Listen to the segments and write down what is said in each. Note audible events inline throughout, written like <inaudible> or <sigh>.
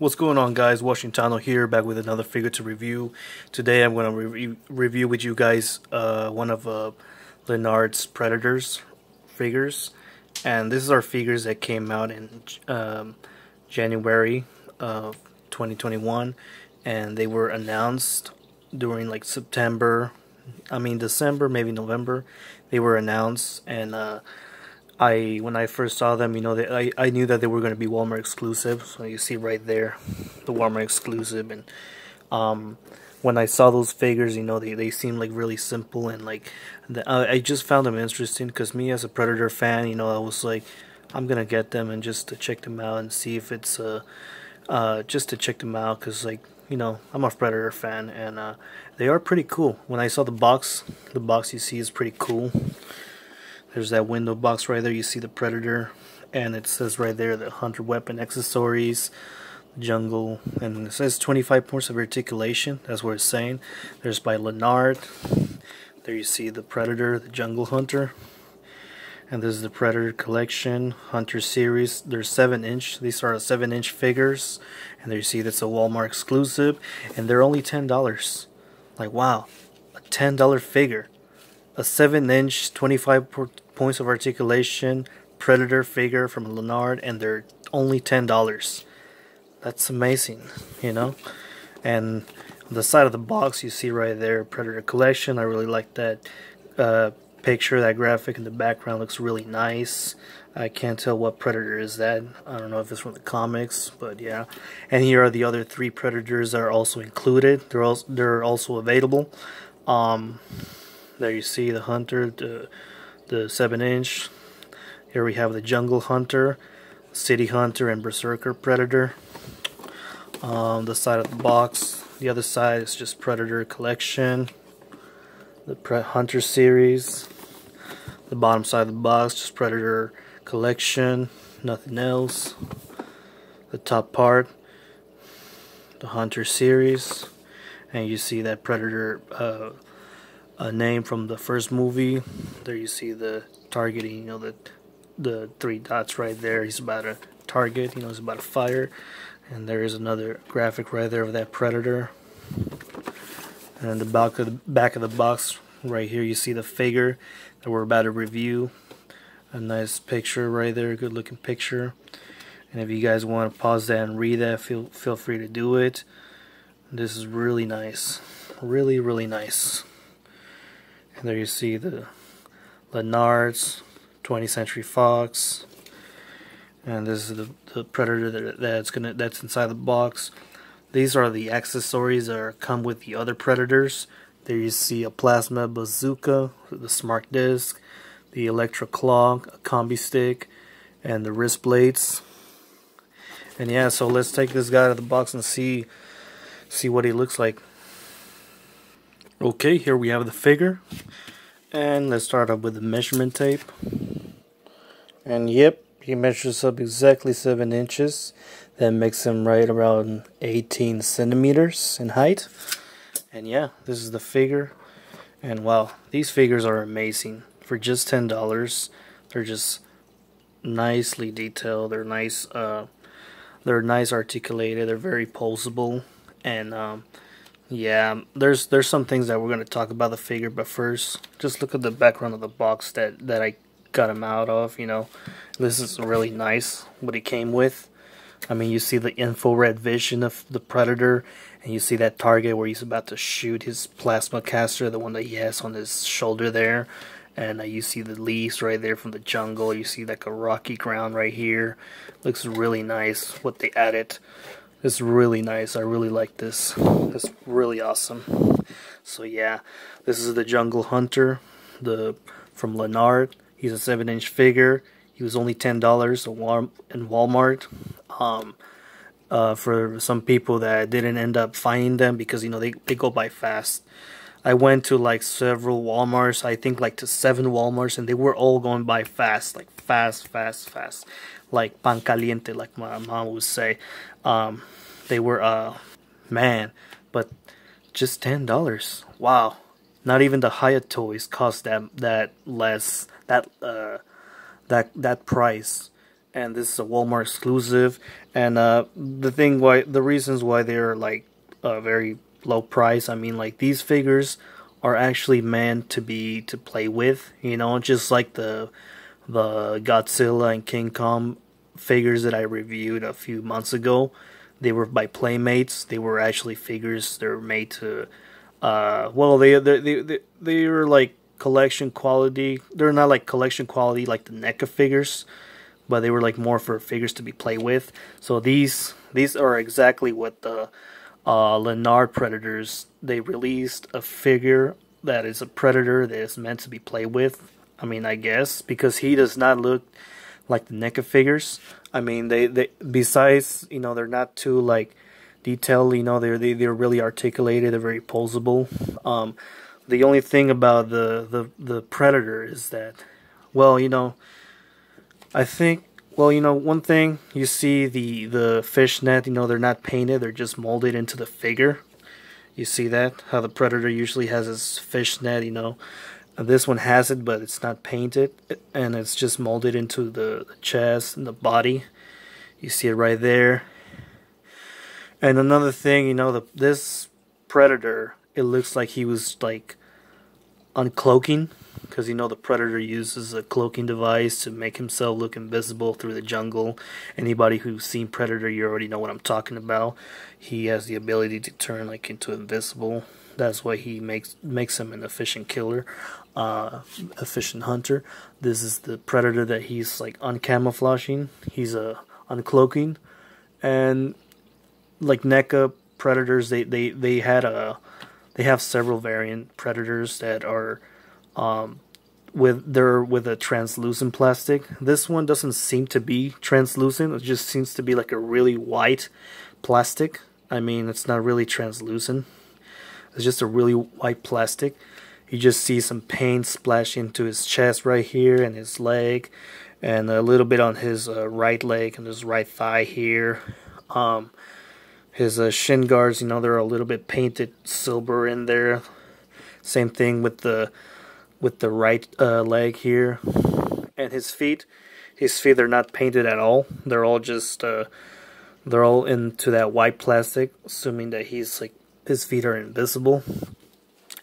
What's going on guys, Washintano here, back with another figure to review. Today I'm going to re review with you guys uh, one of uh, Lanard's Predators figures. And this is our figures that came out in um, January of 2021. And they were announced during like September, I mean December, maybe November. They were announced and uh, I when I first saw them, you know, they, I I knew that they were going to be Walmart exclusive. So you see right there, the Walmart exclusive, and um, when I saw those figures, you know, they they seemed like really simple and like the, I just found them interesting because me as a Predator fan, you know, I was like, I'm gonna get them and just to check them out and see if it's uh, uh just to check them out because like you know I'm a Predator fan and uh, they are pretty cool. When I saw the box, the box you see is pretty cool. There's that window box right there. You see the Predator, and it says right there the Hunter weapon accessories, jungle, and it says 25 points of articulation. That's what it's saying. There's by Lanard. There you see the Predator, the Jungle Hunter. And this is the Predator collection, Hunter series. There's 7 inch. These are 7 inch figures. And there you see that's a Walmart exclusive. And they're only $10. Like, wow. A $10 figure a 7 inch 25 points of articulation predator figure from Lanard and they're only $10 that's amazing you know? And the side of the box you see right there predator collection I really like that uh, picture. That graphic in the background looks really nice. I can't tell what predator is that. I don't know if it's from the comics but yeah. And here are the other three predators that are also included. They're also they're also available. Um, there you see the Hunter, the, the 7 inch. Here we have the Jungle Hunter, City Hunter, and Berserker Predator. Um, the side of the box, the other side is just Predator Collection, the Pre Hunter series. The bottom side of the box, just Predator Collection, nothing else. The top part, the Hunter series, and you see that Predator uh, a name from the first movie. There you see the targeting, you know, the the three dots right there. He's about to target, you know, he's about to fire. And there is another graphic right there of that predator. And the back of the back of the box right here you see the figure that we're about to review. A nice picture right there, good looking picture. And if you guys want to pause that and read that, feel feel free to do it. This is really nice. Really, really nice. And there you see the Lanard's, 20th Century Fox, and this is the, the Predator that, that's gonna that's inside the box. These are the accessories that come with the other Predators. There you see a plasma bazooka, the smart disc, the electro claw, a combi stick, and the wrist blades. And yeah, so let's take this guy out of the box and see see what he looks like. Okay, here we have the figure. And let's start off with the measurement tape. And yep, he measures up exactly 7 inches. That makes him right around 18 centimeters in height. And yeah, this is the figure. And wow, these figures are amazing. For just $10, they're just nicely detailed. They're nice, uh, they're nice articulated. They're very posable. And, um, yeah, there's there's some things that we're gonna talk about the figure, but first, just look at the background of the box that that I got him out of. You know, this is really nice what he came with. I mean, you see the infrared vision of the predator, and you see that target where he's about to shoot his plasma caster, the one that he has on his shoulder there. And uh, you see the leaves right there from the jungle. You see like a rocky ground right here. Looks really nice what they added. It's really nice. I really like this. It's really awesome. So yeah, this is the Jungle Hunter, the from Lanard. He's a seven-inch figure. He was only ten dollars in Walmart. Um, uh, for some people that didn't end up finding them because you know they they go by fast. I went to like several Walmarts, I think like to seven Walmarts, and they were all going by fast, like fast, fast, fast, like pan caliente, like my mom would say. Um, they were, uh, man, but just ten dollars. Wow, not even the Hiya toys cost that that less that uh that that price, and this is a Walmart exclusive. And uh, the thing why the reasons why they're like uh, very low price. I mean, like these figures are actually meant to be to play with. You know, just like the the Godzilla and King Kong figures that I reviewed a few months ago. They were by Playmates. They were actually figures. They're made to, uh, well, they they they they, they are like collection quality. They're not like collection quality like the NECA figures, but they were like more for figures to be played with. So these these are exactly what the uh, Predators. They released a figure that is a predator that is meant to be played with. I mean, I guess because he does not look like the NECA figures. I mean, they, they besides you know they're not too like detailed. You know, they're they, they're really articulated. They're very posable. Um, the only thing about the the the predator is that, well, you know, I think. Well, you know, one thing you see the the fishnet. You know, they're not painted. They're just molded into the figure. You see that how the predator usually has his fishnet. You know, uh, this one has it, but it's not painted, and it's just molded into the, the chest and the body. You see it right there. And another thing, you know, the this predator, it looks like he was like uncloaking, because you know the predator uses a cloaking device to make himself look invisible through the jungle. Anybody who's seen Predator, you already know what I'm talking about. He has the ability to turn like into invisible. That's why he makes makes him an efficient killer uh, efficient hunter. This is the predator that he's like uncamouflaging. He's a uh, uncloaking, and like NECA predators, they they they had a they have several variant predators that are um, with they're with a translucent plastic. This one doesn't seem to be translucent. It just seems to be like a really white plastic. I mean, it's not really translucent. It's just a really white plastic. You just see some paint splash into his chest right here and his leg and a little bit on his uh, right leg and his right thigh here. Um, his uh, shin guards, you know, they're a little bit painted silver in there. Same thing with the with the right uh, leg here. And his feet, his feet they're not painted at all. They're all just uh, they're all into that white plastic, assuming that he's like his feet are invisible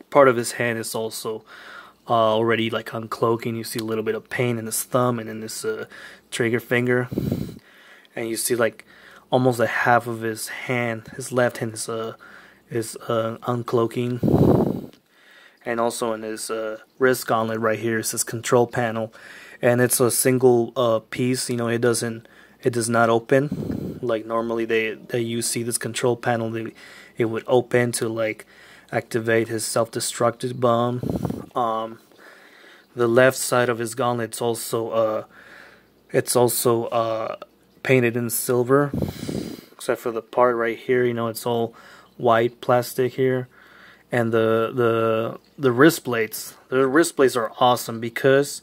part of his hand is also uh, already like uncloaking. You see a little bit of pain in his thumb and in his uh, trigger finger, and you see like almost a half of his hand, his left hand is uh is uh, uncloaking, and also in his uh, wrist gauntlet right here is his control panel, and it's a single uh, piece. You know, it doesn't it does not open like normally they they you see this control panel they it would open to like activate his self-destructed bomb. Um, the left side of his gauntlet's also uh, it's also uh, painted in silver, except for the part right here. You know, it's all white plastic here, and the the the wrist blades. The wrist blades are awesome because.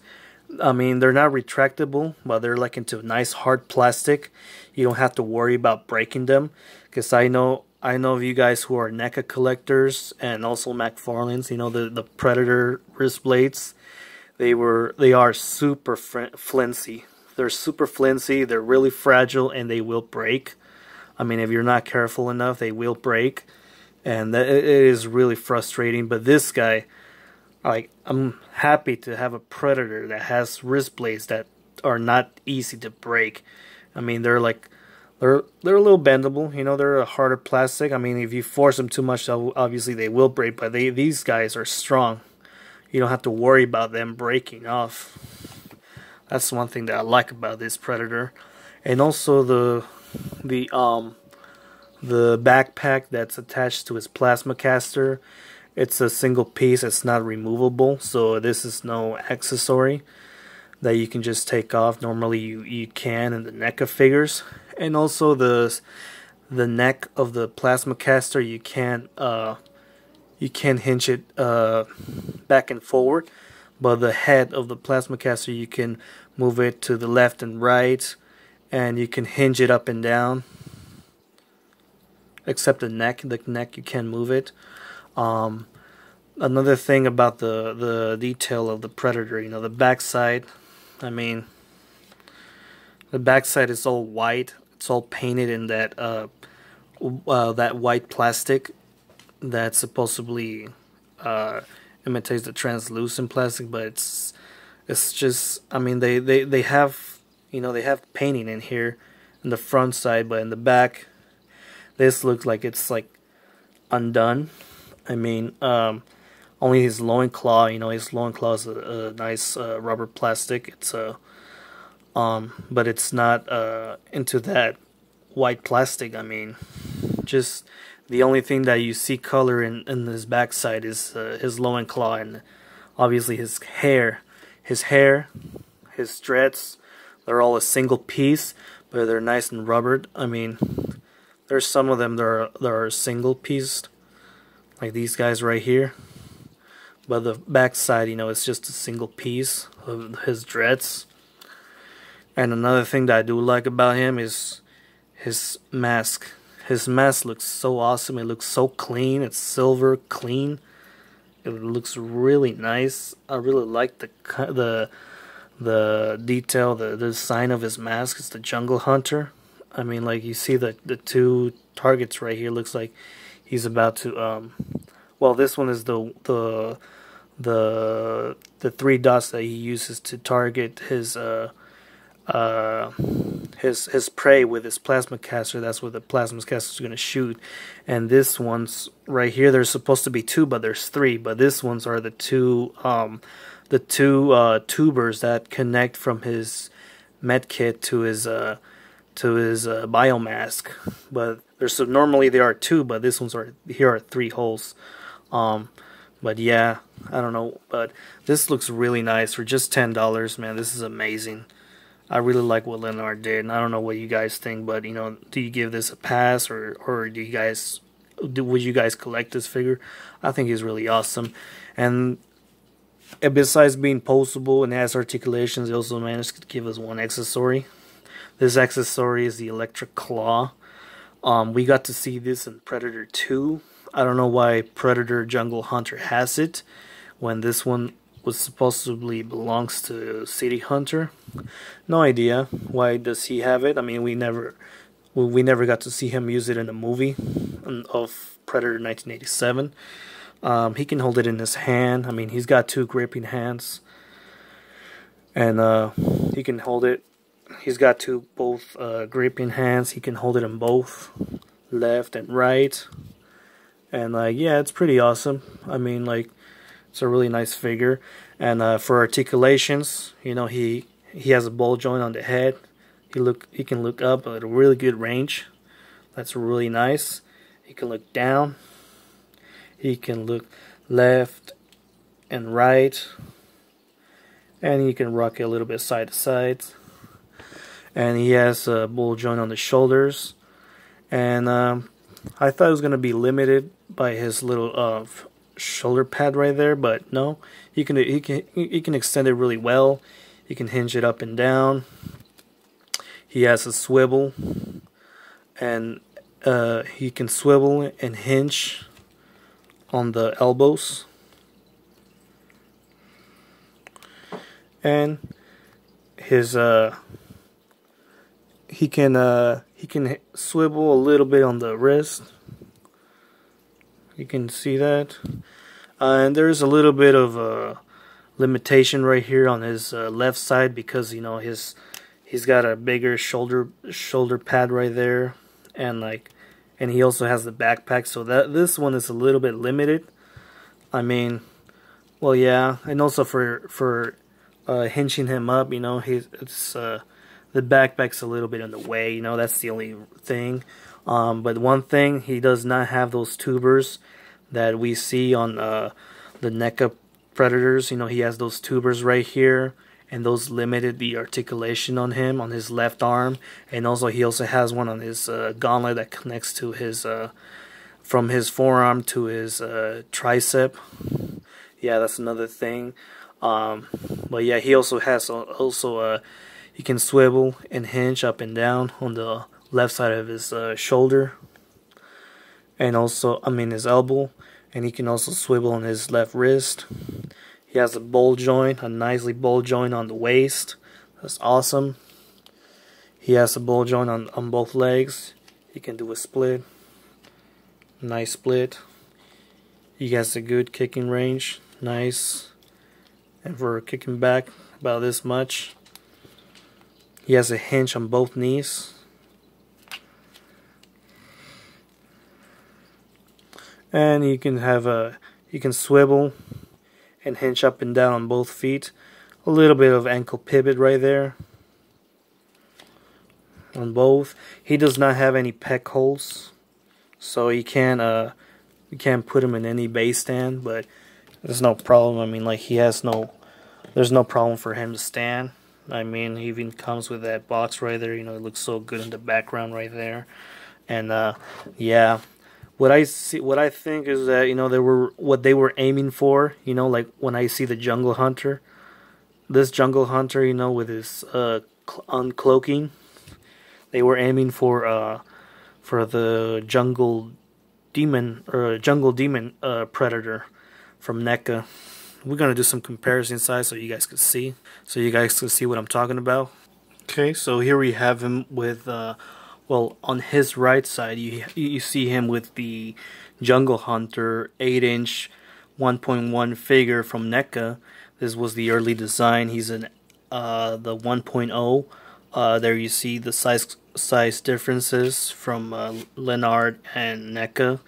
I mean, they're not retractable, but they're like into nice hard plastic. You don't have to worry about breaking them. Because I know I know of you guys who are NECA collectors and also McFarlane's, you know, the, the Predator wrist blades. They were, they are super flimsy. They're super flimsy, they're really fragile, and they will break. I mean, if you're not careful enough, they will break. And that, it is really frustrating. But this guy, like, I'm happy to have a Predator that has wrist blades that are not easy to break. I mean, they're like they're they're a little bendable, you know. They're a harder plastic. I mean, if you force them too much, obviously they will break. But they these guys are strong. You don't have to worry about them breaking off. That's one thing that I like about this Predator, and also the the um the backpack that's attached to his plasma caster. It's a single piece. It's not removable, so this is no accessory that you can just take off. Normally, you you can in the NECA figures and also the the neck of the plasma caster you can't uh, you can hinge it uh, back and forward but the head of the plasma caster you can move it to the left and right and you can hinge it up and down except the neck the neck you can move it um, another thing about the the detail of the predator you know the backside I mean The backside is all white. It's all painted in that uh, uh that white plastic that supposedly uh, imitates the translucent plastic, but it's it's just I mean they, they, they have you know they have painting in here in the front side, but in the back this looks like it's like undone. I mean, um, only his loin claw, you know, his loin claw is a, a nice uh, rubber plastic. It's a, uh, um, but it's not uh, into that white plastic. I mean, just the only thing that you see color in in his backside is uh, his loin claw and obviously his hair. His hair, his dreads, they're all a single piece, but they're nice and rubbered. I mean, there's some of them that are that are single pieced, like these guys right here. But the back side, you know, it's just a single piece of his dreads. And another thing that I do like about him is his mask. His mask looks so awesome. It looks so clean. It's silver, clean. It looks really nice. I really like the the the detail, the, the design of his mask. It's the Jungle Hunter. I mean, like you see the the two targets right here. Looks like he's about to. Um, well, this one is the the the the three dots that he uses to target his uh uh his his prey with his plasma caster. That's where the plasma caster is going to shoot. And this one's right here. There's supposed to be two, but there's three. But this ones are the two um the two uh tubers that connect from his med kit to his uh to his uh, biomask. But there's so normally there are two, but this one's are here are three holes. Um, but yeah, I don't know, but this looks really nice for just ten dollars, man. This is amazing. I really like what Lanard did, and I don't know what you guys think, but you know, do you give this a pass or or do you guys do, would you guys collect this figure? I think he's really awesome, and besides being postable and has articulations, he also managed to give us one accessory. This accessory is the electric claw. Um, we got to see this in Predator 2. I don't know why Predator Jungle Hunter has it when this one was supposedly belongs to City Hunter. No idea why does he have it. I mean, we never we never got to see him use it in a movie of Predator 1987. Um, he can hold it in his hand. I mean, he's got two gripping hands, and uh, he can hold it he's got two both uh, gripping hands. He can hold it in both, left and right. And like, yeah, it's pretty awesome. I mean, like, it's a really nice figure. And uh, for articulations, you know, he he has a ball joint on the head. He look he can look up at a really good range. That's really nice. He can look down. He can look left and right. And he can rock it a little bit side to side and he has a ball joint on the shoulders. And um, I thought it was gonna be limited by his little uh, shoulder pad right there but no. He can he can he can extend it really well. He can hinge it up and down. He has a swivel. And uh, he can swivel and hinge on the elbows. And his uh, he can uh, he can swivel a little bit on the wrist. You can see that, uh, and there's a little bit of a limitation right here on his uh, left side because you know his he's got a bigger shoulder shoulder pad right there, and like, and he also has the backpack, so that this one is a little bit limited. I mean, well, yeah, and also for for uh, hinging him up, you know, he's it's uh the backpack's a little bit in the way, you know, that's the only thing. Um, but one thing, he does not have those tubers that we see on uh, the NECA Predators. You know, he has those tubers right here, and those limited the articulation on him, on his left arm. And also, he also has one on his uh, gauntlet that connects to his, uh, from his forearm to his uh, tricep. Yeah, that's another thing. Um, but yeah, he also has also a uh, he can swivel and hinge up and down on the left side of his uh, shoulder and also I mean his elbow and he can also swivel on his left wrist. He has a ball joint, a nicely ball joint on the waist. That's awesome. He has a ball joint on, on both legs. He can do a split. Nice split. He has a good kicking range. Nice. And for kicking back about this much. He has a hinge on both knees. And you can have a you can swivel and hinge up and down on both feet. A little bit of ankle pivot right there on both. He does not have any pec holes, so you can't uh you can't put him in any base stand, but there's no problem. I mean, like he has no there's no problem for him to stand. I mean, even comes with that box right there. You know, it looks so good in the background right there, and uh, yeah. What I see, what I think is that you know they were what they were aiming for. You know, like when I see the Jungle Hunter, this Jungle Hunter, you know, with his uh, uncloaking, they were aiming for uh for the jungle demon or jungle demon uh, predator from NECA. We're gonna do some comparison size so you guys can see, so you guys can see what I'm talking about. Okay, so here we have him with, uh, well, on his right side, you you see him with the Jungle Hunter 8-inch 1.1 figure from NECA. This was the early design. He's in uh, the 1.0. Uh, there you see the size size differences from uh, Lanard and NECA.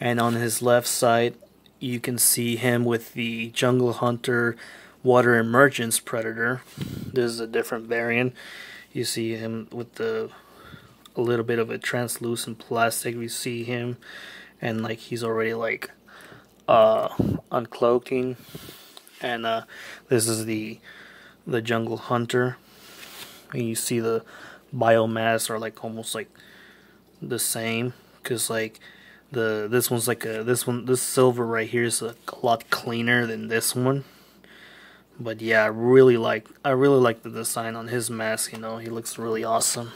And on his left side, you can see him with the Jungle Hunter Water Emergence Predator. This is a different variant. You see him with the a little bit of a translucent plastic. We see him, and like he's already like uh, uncloaking. And uh, this is the the Jungle Hunter. And you see the biomasks are like almost like the same because like the this one's like a this one this silver right here is a, lot cleaner than this one. But yeah I really like I really like the design on his mask you know he looks really awesome.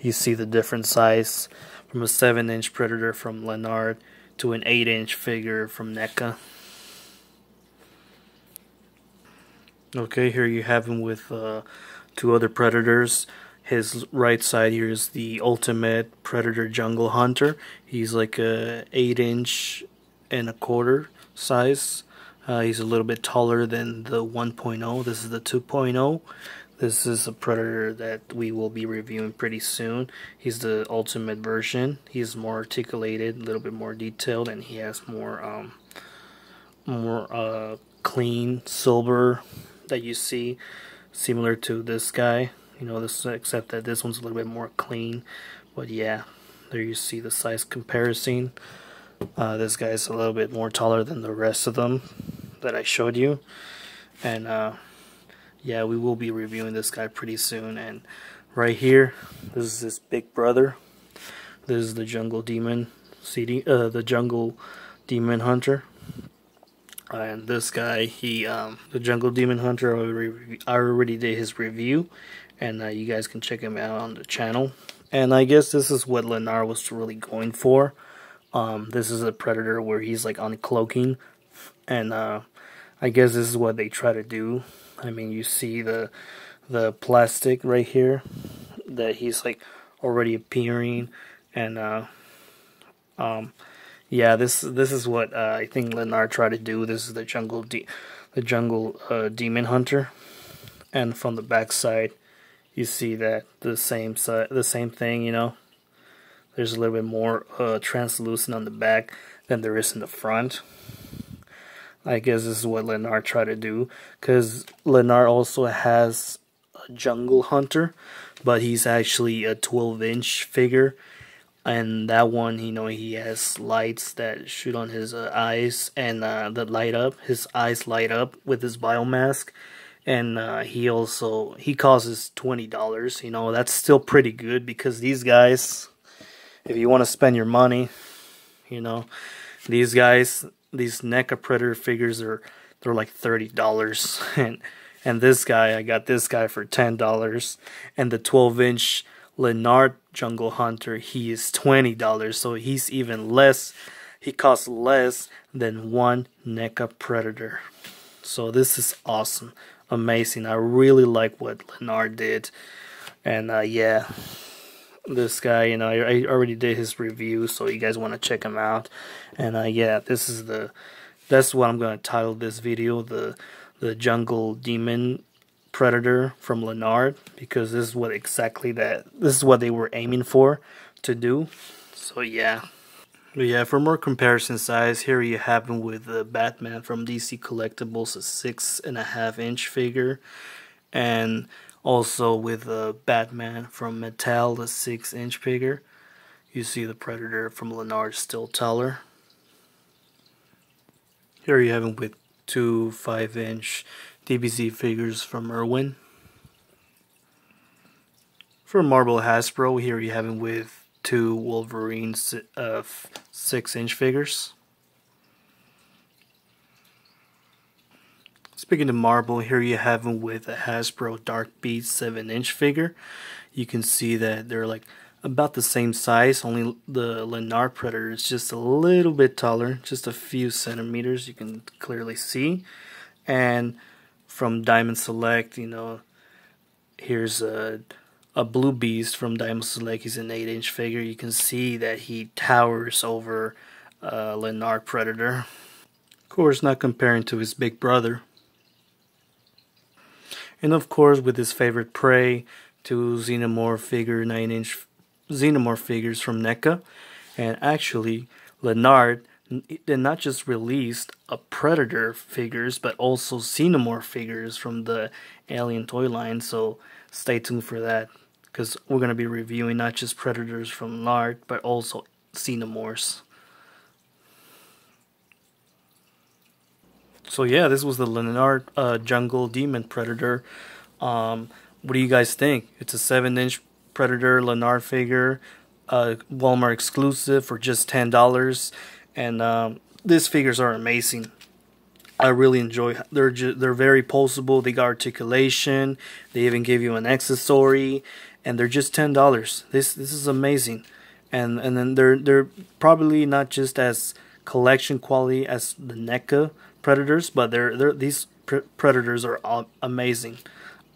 You see the different size from a 7 inch predator from Lanard to an 8 inch figure from NECA okay here you have him with uh, two other predators his right side here is the ultimate predator jungle hunter. He's like a 8 inch and a quarter size. Uh, he's a little bit taller than the 1.0 this is the 2.0 this is a predator that we will be reviewing pretty soon. He's the ultimate version. He's more articulated a little bit more detailed and he has more um, more uh, clean silver that you see similar to this guy you know this except that this one's a little bit more clean. But yeah there you see the size comparison. Uh, this guy's a little bit more taller than the rest of them that I showed you. And uh, yeah we will be reviewing this guy pretty soon. And right here this is his big brother. This is the jungle demon CD, uh, the jungle demon hunter. And this guy he um, the jungle demon hunter I already did his review and uh, you guys can check him out on the channel. And I guess this is what Lanard was really going for. Um, this is a predator where he's like uncloaking, and uh, I guess this is what they try to do. I mean, you see the the plastic right here that he's like already appearing, and uh, um, yeah, this this is what uh, I think Lanard tried to do. This is the jungle the jungle uh, demon hunter, and from the backside you see that the same the same thing, you know. There's a little bit more uh, translucent on the back than there is in the front. I guess this is what Lanard tried to do, because Lanard also has a Jungle Hunter, but he's actually a 12-inch figure, and that one, you know, he has lights that shoot on his uh, eyes and uh, that light up. His eyes light up with his biomask and uh, he also he costs twenty dollars. You know that's still pretty good because these guys, if you want to spend your money, you know, these guys, these NECA Predator figures are they're like thirty dollars, <laughs> and and this guy I got this guy for ten dollars, and the twelve inch Lanard Jungle Hunter he is twenty dollars, so he's even less. He costs less than one NECA Predator. So this is awesome amazing. I really like what Lanard did. And uh, yeah, this guy, you know, I, already did his review, so you guys want to check him out. And uh, yeah, this is the that's what I'm gonna title this video the the jungle demon predator from Lanard because this is what exactly that this is what they were aiming for to do. So yeah. Yeah, for more comparison size, here you have him with the Batman from DC Collectibles, a six and a half inch figure, and also with the Batman from Mattel, the six inch figure. You see the Predator from Lanard still taller. Here you have him with two 5 inch DBZ figures from Irwin. For Marvel Hasbro, here you have him with two Wolverine uh, 6 inch figures. Speaking of Marvel, here you have him with a Hasbro Dark Beast 7 inch figure. You can see that they're like about the same size, only the Lanard Predator is just a little bit taller, just a few centimeters, you can clearly see. And from Diamond Select, you know, here's a, a Blue Beast from Diamond Select. He's an 8 inch figure. You can see that he towers over uh, Lanard Predator. Of course, not comparing to his big brother. And of course, with his favorite prey, two Xenomorph figure 9 inch Xenomorph figures from NECA, and actually Lanard did not just release a Predator figures, but also Xenomorph figures from the Alien toy line. So stay tuned for that, because we're gonna be reviewing not just Predators from Lanard, but also Xenomorphs. So yeah, this was the Lanard uh, Jungle Demon Predator. Um, what do you guys think? It's a 7-inch Predator Lanard figure, uh, Walmart exclusive for just ten dollars, and um, these figures are amazing. I really enjoy. They're they're very pulsable. They got articulation. They even give you an accessory, and they're just ten dollars. This this is amazing, and and then they're they're probably not just as collection quality as the NECA Predators, but they're they're these pre Predators are amazing.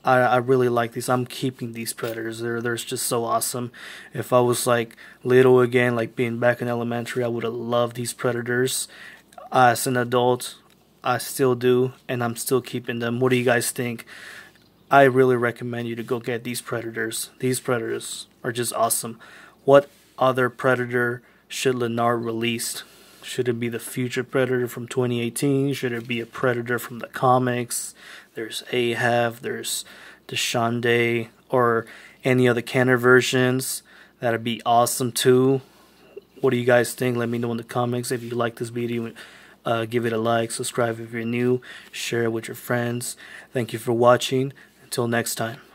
I, I really like these. I'm keeping these predators. They're they're just so awesome. If I was like little again, like being back in elementary, I would have loved these predators. As an adult, I still do, and I'm still keeping them. What do you guys think? I really recommend you to go get these predators. These predators are just awesome. What other predator should Lanard release? Should it be the future Predator from 2018? Should it be a Predator from the comics? There's Ahab, there's Dachshund, or any other Kenner versions. That'd be awesome too. What do you guys think? Let me know in the comments. If you like this video, uh, give it a like, subscribe if you're new, share it with your friends. Thank you for watching. Until next time.